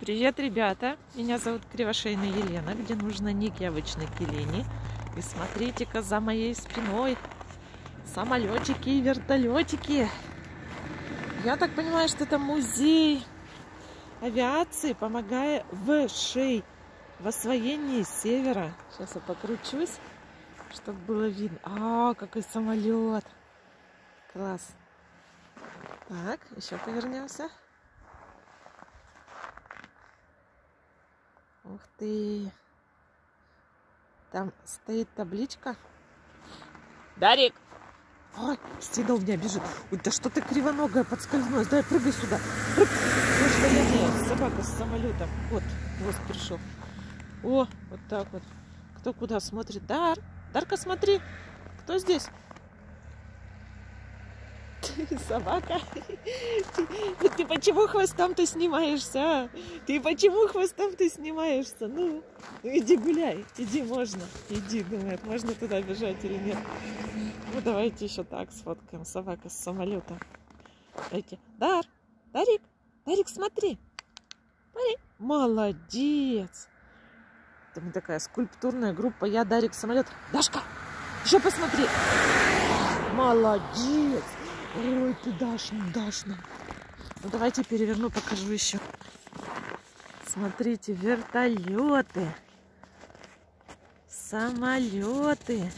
Привет, ребята! Меня зовут Кривошейная Елена, где нужно некий обычный келени. И смотрите-ка за моей спиной самолетики и вертолетики. Я так понимаю, что это музей авиации, помогая ВШ в освоении севера. Сейчас я покручусь, чтобы было видно. А, какой самолет! Класс! Так, еще повернемся. Ух ты! Там стоит табличка. Дарик! Ой, стена у меня бежит. Ой, да что ты кривоногая подскользнулась. Дай, прыгай сюда. Прыг. Ну что я делаю? Собака с самолетом. Вот, хвост пришел. О, вот так вот. Кто куда смотрит? Дар, Дарка, смотри. Кто здесь? собака. Ты, почему хвостом ты снимаешься? А? Ты почему хвостом ты снимаешься? Ну, ну, иди гуляй, иди можно. Иди, думает, можно туда бежать или нет. Ну давайте еще так сфоткаем. Собака с самолета. Давайте. Дар, Дарик, Дарик, смотри. Смотри. Молодец. Там такая скульптурная группа. Я Дарик самолет. Дашка, еще посмотри. Молодец. Ой, ты дашь, ну дашь нам. Ну давайте переверну, покажу еще. Смотрите, вертолеты, самолеты.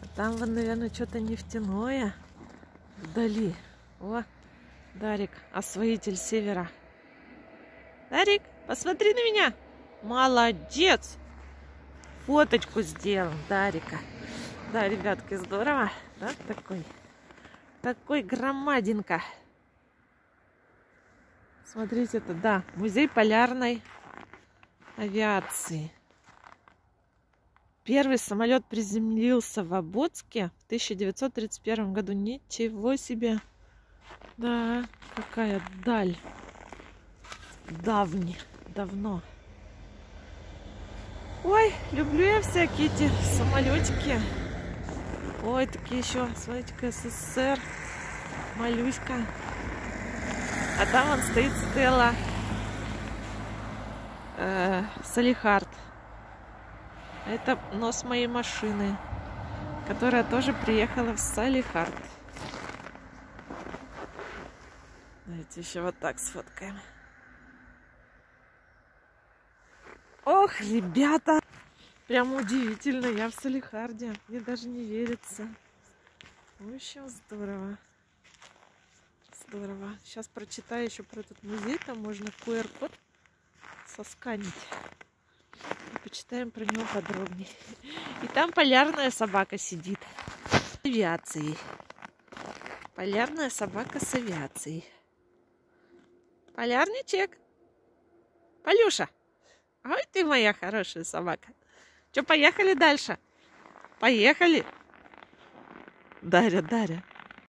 А там, вон, наверное, что-то нефтяное вдали. О, Дарик, освоитель севера. Дарик, посмотри на меня. Молодец. Фоточку сделал Дарика. Да, ребятки, здорово. Да, такой. Такой громадинка. Смотрите, это, да, музей полярной авиации. Первый самолет приземлился в Ободске в 1931 году. Ничего себе! Да, какая даль. Давни, давно. Ой, люблю я всякие эти самолетики. Ой, такие еще, смотрите-ка, СССР. Малюська. А там он стоит Стелла э, Салихард. Это нос моей машины, которая тоже приехала в Салихард. Давайте еще вот так сфоткаем. Ох, ребята! Прям удивительно, я в Салихарде. Мне даже не верится. В общем, здорово. Здорово. Сейчас прочитаю еще про этот музей. Там можно QR-код сосканить. И почитаем про него подробнее. И там полярная собака сидит. С авиацией. Полярная собака с авиацией. Полярничек. Полюша. Ой, ты моя хорошая собака. Что, поехали дальше? Поехали. Дарья, Дарья.